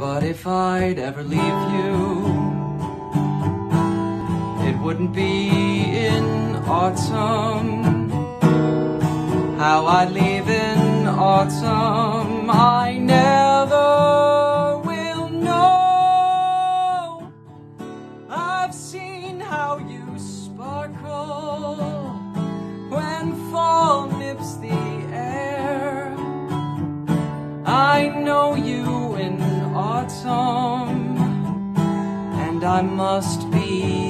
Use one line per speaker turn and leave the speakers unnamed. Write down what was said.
But if I'd ever leave you, it wouldn't be in autumn. How I'd leave in autumn, I never will know. I've seen how you sparkle when fall nips the air. I know you autumn, and I must be.